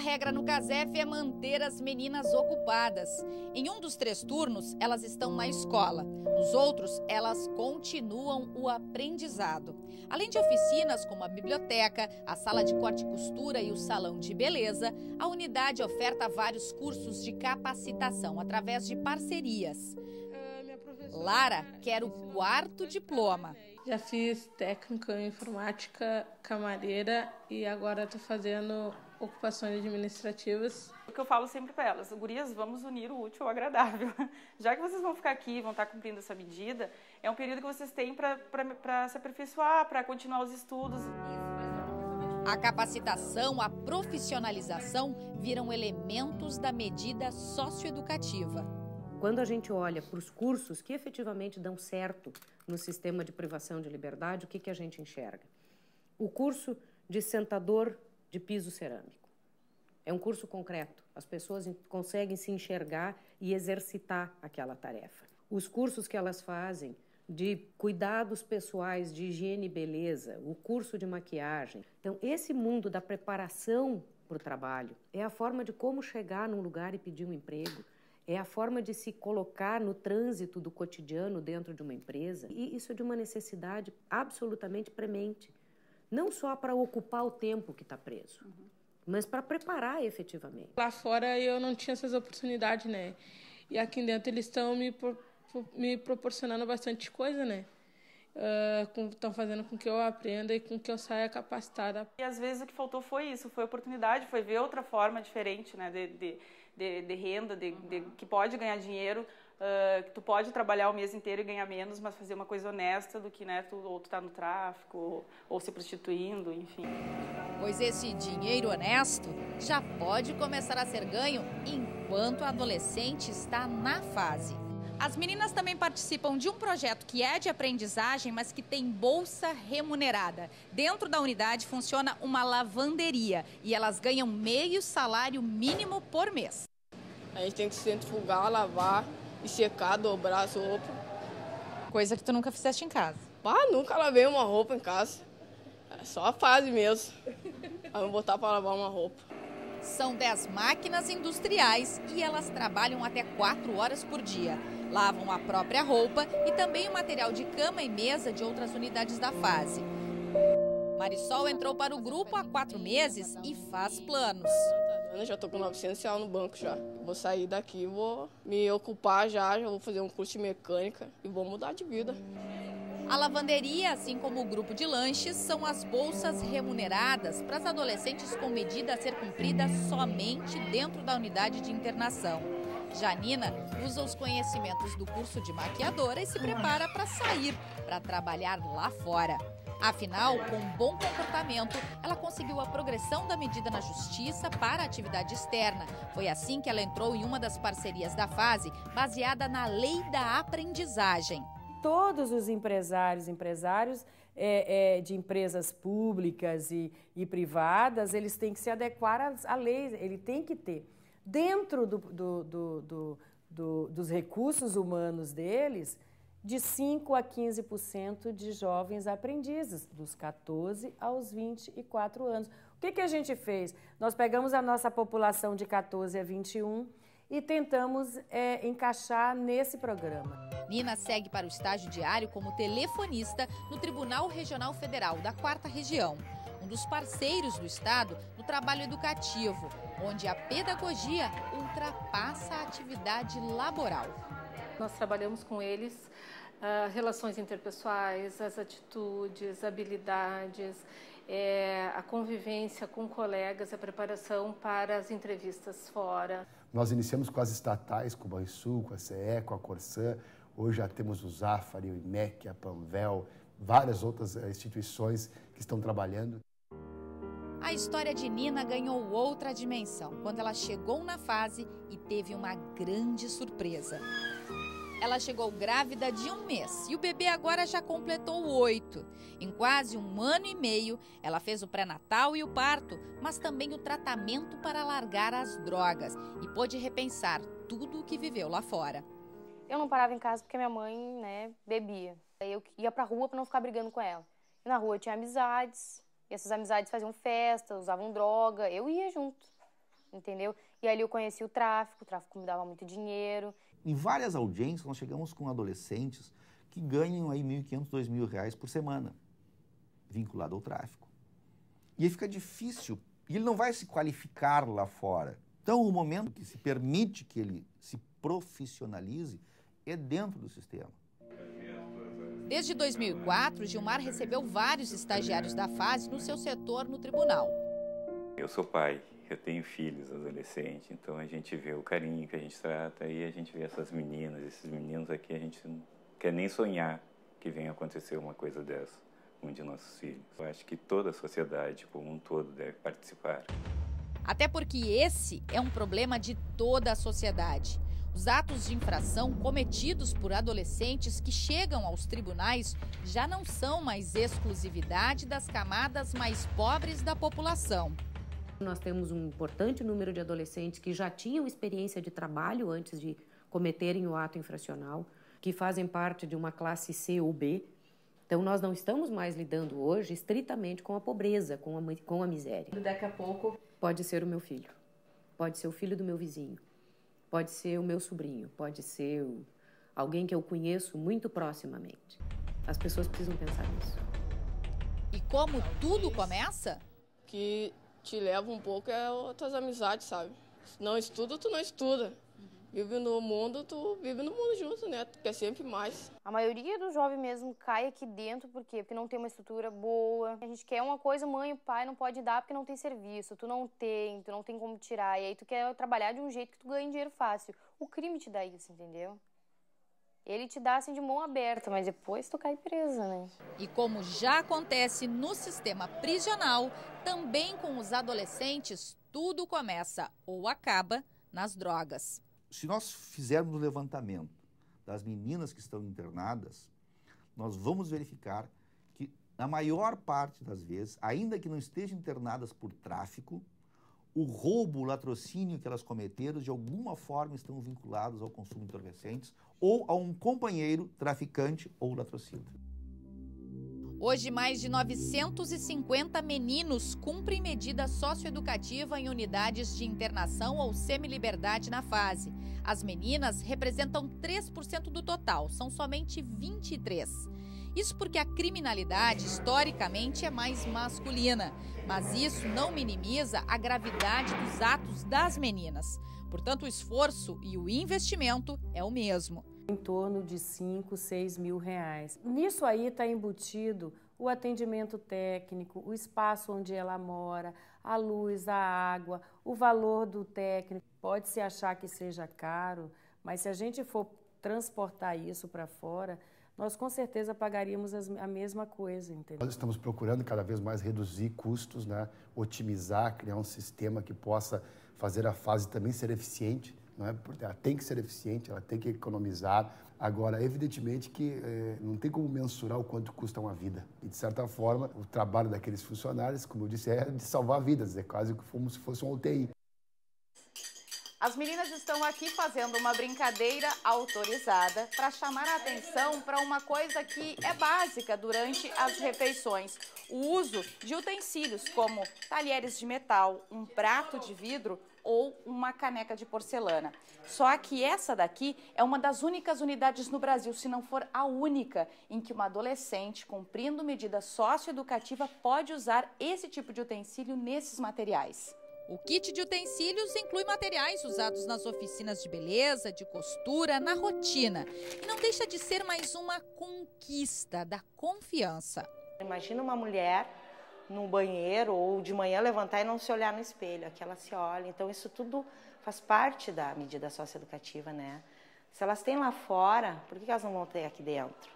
regra no CASEF é manter as meninas ocupadas. Em um dos três turnos, elas estão na escola. Nos outros, elas continuam o aprendizado. Além de oficinas como a biblioteca, a sala de corte e costura e o salão de beleza, a unidade oferta vários cursos de capacitação através de parcerias. Lara quer o quarto diploma. Já fiz técnica em informática, camareira e agora estou fazendo ocupações administrativas. O que eu falo sempre para elas, gurias, vamos unir o útil ao agradável. Já que vocês vão ficar aqui, vão estar cumprindo essa medida, é um período que vocês têm para se aperfeiçoar, para continuar os estudos. A capacitação, a profissionalização viram elementos da medida socioeducativa. Quando a gente olha para os cursos que efetivamente dão certo no sistema de privação de liberdade, o que, que a gente enxerga? O curso de sentador de piso cerâmico. É um curso concreto, as pessoas conseguem se enxergar e exercitar aquela tarefa. Os cursos que elas fazem de cuidados pessoais, de higiene e beleza, o curso de maquiagem. Então, esse mundo da preparação para o trabalho é a forma de como chegar num lugar e pedir um emprego, é a forma de se colocar no trânsito do cotidiano dentro de uma empresa. E isso é de uma necessidade absolutamente premente não só para ocupar o tempo que está preso, uhum. mas para preparar efetivamente. Lá fora eu não tinha essas oportunidades, né? E aqui dentro eles estão me, me proporcionando bastante coisa, né? estão uh, fazendo com que eu aprenda e com que eu saia capacitada. E às vezes o que faltou foi isso, foi oportunidade, foi ver outra forma diferente, né, de, de, de, de renda, de, de, que pode ganhar dinheiro, uh, que tu pode trabalhar o mês inteiro e ganhar menos, mas fazer uma coisa honesta do que, né, tu, ou tu tá no tráfico, ou, ou se prostituindo, enfim. Pois esse dinheiro honesto já pode começar a ser ganho enquanto o adolescente está na fase. As meninas também participam de um projeto que é de aprendizagem, mas que tem bolsa remunerada. Dentro da unidade funciona uma lavanderia e elas ganham meio salário mínimo por mês. A gente tem que centrifugar, lavar e secar, dobrar as roupas. Coisa que tu nunca fizeste em casa? Ah, nunca lavei uma roupa em casa. É só a fase mesmo. Aí vou botar para lavar uma roupa. São 10 máquinas industriais e elas trabalham até 4 horas por dia. Lavam a própria roupa e também o material de cama e mesa de outras unidades da fase. Marisol entrou para o grupo há quatro meses e faz planos. Já estou com 900 reais no banco já. Vou sair daqui, vou me ocupar já, já vou fazer um curso de mecânica e vou mudar de vida. A lavanderia, assim como o grupo de lanches, são as bolsas remuneradas para as adolescentes com medida a ser cumprida somente dentro da unidade de internação. Janina usa os conhecimentos do curso de maquiadora e se prepara para sair, para trabalhar lá fora. Afinal, com um bom comportamento, ela conseguiu a progressão da medida na justiça para a atividade externa. Foi assim que ela entrou em uma das parcerias da fase, baseada na lei da aprendizagem. Todos os empresários, empresários é, é, de empresas públicas e, e privadas, eles têm que se adequar à lei, ele tem que ter dentro do, do, do, dos recursos humanos deles, de 5 a 15% de jovens aprendizes, dos 14 aos 24 anos. O que, que a gente fez? Nós pegamos a nossa população de 14 a 21 e tentamos é, encaixar nesse programa. Nina segue para o estágio diário como telefonista no Tribunal Regional Federal da Quarta Região um dos parceiros do Estado no trabalho educativo, onde a pedagogia ultrapassa a atividade laboral. Nós trabalhamos com eles uh, relações interpessoais, as atitudes, habilidades, é, a convivência com colegas, a preparação para as entrevistas fora. Nós iniciamos com as estatais, com o Banrisul, com a CE, com a Corsã. Hoje já temos o Zafari, o IMEC, a Panvel, várias outras eh, instituições que estão trabalhando. A história de Nina ganhou outra dimensão quando ela chegou na fase e teve uma grande surpresa. Ela chegou grávida de um mês e o bebê agora já completou oito. Em quase um ano e meio, ela fez o pré-natal e o parto, mas também o tratamento para largar as drogas e pôde repensar tudo o que viveu lá fora. Eu não parava em casa porque minha mãe, né, bebia. Eu ia pra rua para não ficar brigando com ela. E na rua eu tinha amizades, e essas amizades faziam festa, usavam droga, eu ia junto. entendeu? E ali eu conheci o tráfico, o tráfico me dava muito dinheiro. Em várias audiências, nós chegamos com adolescentes que ganham aí 1.500, 2.000 reais por semana, vinculado ao tráfico. E aí fica difícil, e ele não vai se qualificar lá fora. Então, o momento que se permite que ele se profissionalize é dentro do sistema. Desde 2004, Gilmar recebeu vários estagiários da fase no seu setor no tribunal. Eu sou pai, eu tenho filhos adolescentes, então a gente vê o carinho que a gente trata e a gente vê essas meninas, esses meninos aqui, a gente não quer nem sonhar que venha acontecer uma coisa dessa com um de nossos filhos. Eu acho que toda a sociedade como um todo deve participar. Até porque esse é um problema de toda a sociedade. Os atos de infração cometidos por adolescentes que chegam aos tribunais já não são mais exclusividade das camadas mais pobres da população. Nós temos um importante número de adolescentes que já tinham experiência de trabalho antes de cometerem o ato infracional, que fazem parte de uma classe C ou B. Então, nós não estamos mais lidando hoje estritamente com a pobreza, com a, com a miséria. Daqui a pouco. Pode ser o meu filho, pode ser o filho do meu vizinho, Pode ser o meu sobrinho, pode ser o, alguém que eu conheço muito proximamente. As pessoas precisam pensar nisso. E como tudo começa? Que te leva um pouco é as tuas amizades, sabe? Se não estuda, tu não estuda vive no mundo, tu vive no mundo junto, né? Tu quer sempre mais. A maioria do jovem mesmo cai aqui dentro, por quê? Porque não tem uma estrutura boa. A gente quer uma coisa, mãe e pai não pode dar porque não tem serviço. Tu não tem, tu não tem como tirar. E aí tu quer trabalhar de um jeito que tu ganha dinheiro fácil. O crime te dá isso, entendeu? Ele te dá assim de mão aberta, mas depois tu cai presa, né? E como já acontece no sistema prisional, também com os adolescentes, tudo começa ou acaba nas drogas se nós fizermos o levantamento das meninas que estão internadas, nós vamos verificar que, na maior parte das vezes, ainda que não estejam internadas por tráfico, o roubo, o latrocínio que elas cometeram, de alguma forma estão vinculados ao consumo de entorpecentes ou a um companheiro traficante ou latrocínio. Hoje, mais de 950 meninos cumprem medida socioeducativa em unidades de internação ou semi-liberdade na fase. As meninas representam 3% do total, são somente 23. Isso porque a criminalidade, historicamente, é mais masculina. Mas isso não minimiza a gravidade dos atos das meninas. Portanto, o esforço e o investimento é o mesmo em torno de 5, 6 mil reais. Nisso aí está embutido o atendimento técnico, o espaço onde ela mora, a luz, a água, o valor do técnico. Pode-se achar que seja caro, mas se a gente for transportar isso para fora, nós com certeza pagaríamos a mesma coisa, entendeu? Nós estamos procurando cada vez mais reduzir custos, né? otimizar, criar um sistema que possa fazer a fase também ser eficiente não é? Ela tem que ser eficiente, ela tem que economizar. Agora, evidentemente que é, não tem como mensurar o quanto custa uma vida. E, de certa forma, o trabalho daqueles funcionários, como eu disse, é de salvar vidas, é quase como se fosse um UTI. As meninas estão aqui fazendo uma brincadeira autorizada para chamar a atenção para uma coisa que é básica durante as refeições: o uso de utensílios como talheres de metal, um prato de vidro ou uma caneca de porcelana. Só que essa daqui é uma das únicas unidades no Brasil, se não for a única, em que uma adolescente, cumprindo medida socioeducativa, pode usar esse tipo de utensílio nesses materiais. O kit de utensílios inclui materiais usados nas oficinas de beleza, de costura, na rotina. E não deixa de ser mais uma conquista da confiança. Imagina uma mulher no banheiro ou de manhã levantar e não se olhar no espelho, aqui ela se olha. Então isso tudo faz parte da medida socioeducativa, né? Se elas têm lá fora, por que elas não vão ter aqui dentro?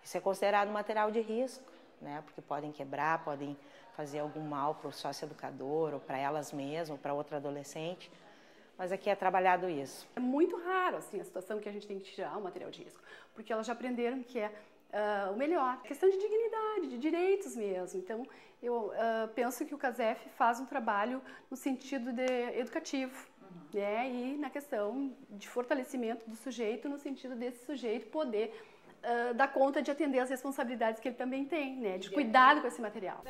Isso é considerado material de risco, né? Porque podem quebrar, podem fazer algum mal para o socioeducador ou para elas mesmas, para outra adolescente. Mas aqui é trabalhado isso. É muito raro assim a situação que a gente tem que tirar o material de risco, porque elas já aprenderam que é uh, o melhor. Questão de dignidade, de direitos mesmo. Então, eu uh, penso que o CASEF faz um trabalho no sentido de educativo, né? E na questão de fortalecimento do sujeito, no sentido desse sujeito poder uh, dar conta de atender as responsabilidades que ele também tem, né? De cuidado com esse material.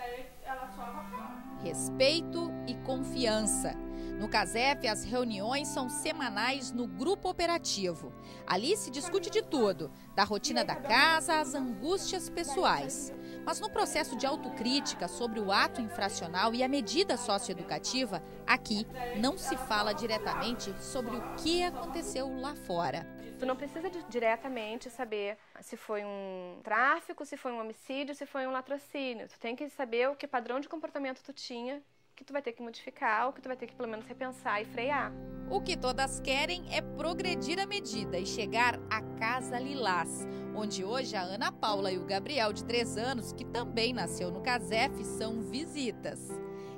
Respeito e confiança. No CASEF, as reuniões são semanais no grupo operativo. Ali se discute de tudo, da rotina da casa às angústias pessoais. Mas no processo de autocrítica sobre o ato infracional e a medida socioeducativa, aqui não se fala diretamente sobre o que aconteceu lá fora. Tu não precisa de, diretamente saber se foi um tráfico, se foi um homicídio, se foi um latrocínio. Tu tem que saber o que padrão de comportamento tu tinha que tu vai ter que modificar, ou que tu vai ter que pelo menos repensar e frear. O que todas querem é progredir a medida e chegar à Casa Lilás, onde hoje a Ana Paula e o Gabriel, de 3 anos, que também nasceu no Casef, são visitas.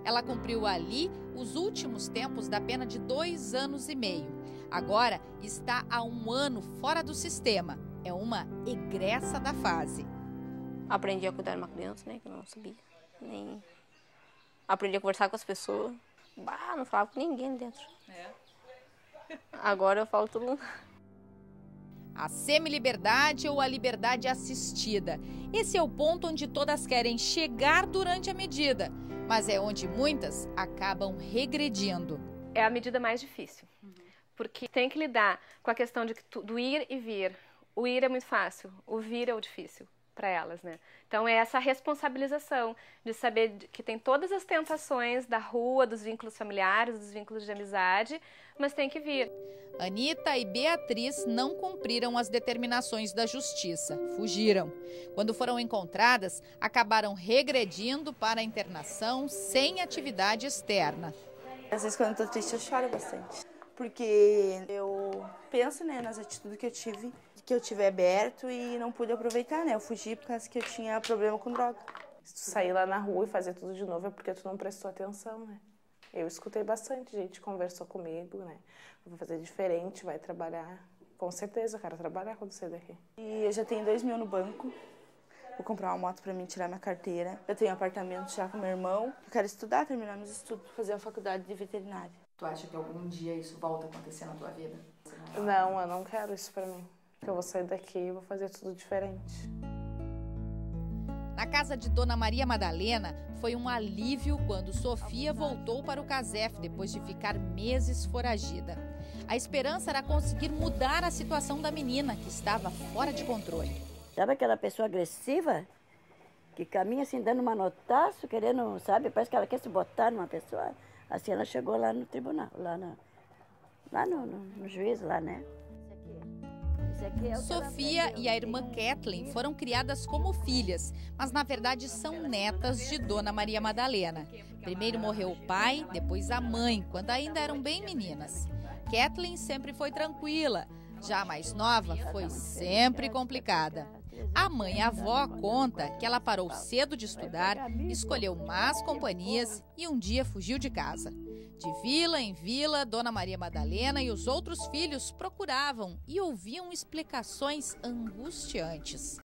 Ela cumpriu ali os últimos tempos da pena de dois anos e meio. Agora está há um ano fora do sistema. É uma egressa da fase. Aprendi a cuidar de uma criança, né? Que eu não sabia. Nem aprendi a conversar com as pessoas. Bah, não falava com ninguém dentro. É. Agora eu falo todo mundo. A semi-liberdade ou a liberdade assistida. Esse é o ponto onde todas querem chegar durante a medida, mas é onde muitas acabam regredindo. É a medida mais difícil, porque tem que lidar com a questão de, do ir e vir. O ir é muito fácil, o vir é o difícil para elas, né? Então é essa responsabilização de saber que tem todas as tentações da rua, dos vínculos familiares, dos vínculos de amizade, mas tem que vir. Anitta e Beatriz não cumpriram as determinações da justiça, fugiram. Quando foram encontradas, acabaram regredindo para a internação sem atividade externa. Às vezes, quando eu tô triste, eu choro bastante. Porque eu penso né, nas atitudes que eu tive que eu tive aberto e não pude aproveitar, né? Eu fugi por causa que eu tinha problema com droga. Se tu sair lá na rua e fazer tudo de novo é porque tu não prestou atenção, né? Eu escutei bastante gente conversou comigo, né? Vou fazer diferente, vai trabalhar. Com certeza, eu quero trabalhar quando sair daqui. E eu já tenho dois mil no banco. Vou comprar uma moto para mim tirar minha carteira. Eu tenho um apartamento já com meu irmão. Eu quero estudar, terminar meus estudos, fazer a faculdade de veterinária. Tu acha que algum dia isso volta a acontecer na tua vida? Não, eu não quero isso para mim que eu vou sair daqui e vou fazer tudo diferente. Na casa de Dona Maria Madalena, foi um alívio quando Sofia voltou para o Casef depois de ficar meses foragida. A esperança era conseguir mudar a situação da menina, que estava fora de controle. Sabe aquela pessoa agressiva? Que caminha assim, dando manotaço, querendo, sabe? Parece que ela quer se botar numa pessoa. Assim ela chegou lá no tribunal, lá, no, lá no, no, no juiz, lá, né? É Sofia e a irmã Kathleen foram criadas como filhas, mas na verdade são netas de Dona Maria Madalena. Primeiro morreu o pai, depois a mãe, quando ainda eram bem meninas. Kathleen sempre foi tranquila, já a mais nova foi sempre complicada. A mãe avó conta que ela parou cedo de estudar, escolheu más companhias e um dia fugiu de casa. De vila em vila, Dona Maria Madalena e os outros filhos procuravam e ouviam explicações angustiantes.